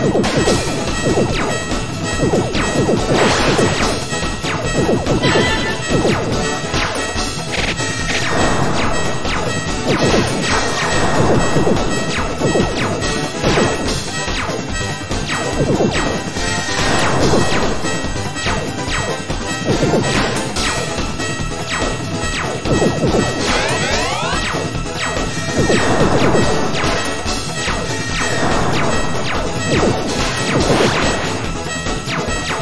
you